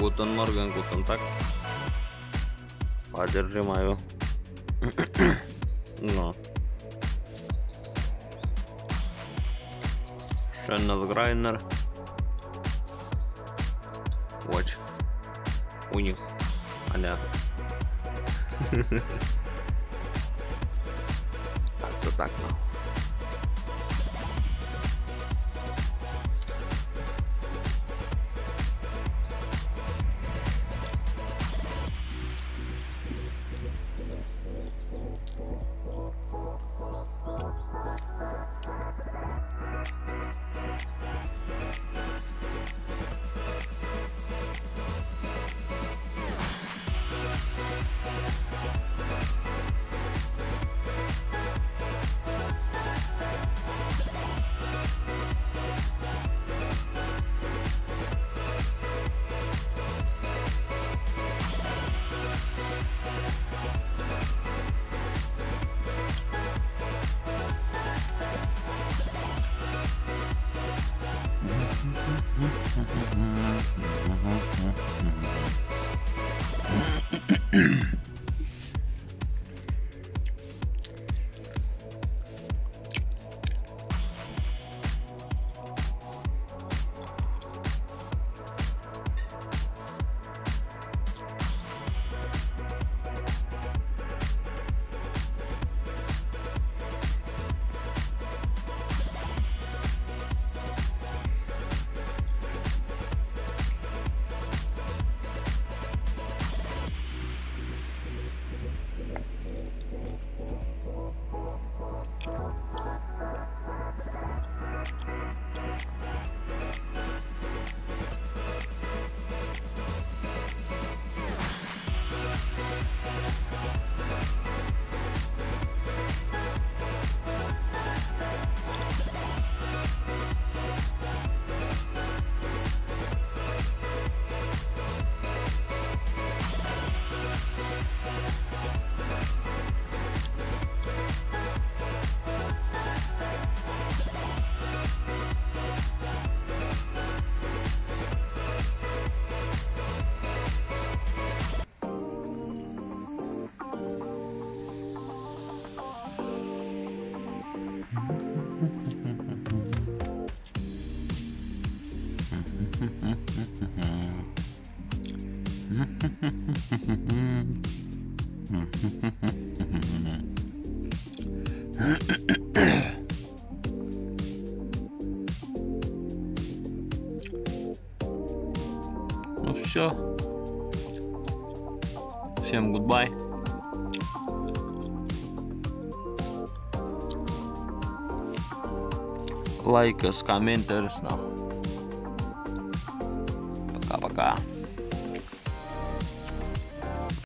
Morgen, guten Tag. Padirži mają. No. Шеннел Грайнер. Watch. У них. Аля. Так-то так, ну. Ну все. Всем гудбай. Лайкос, комментариев. Пока-пока.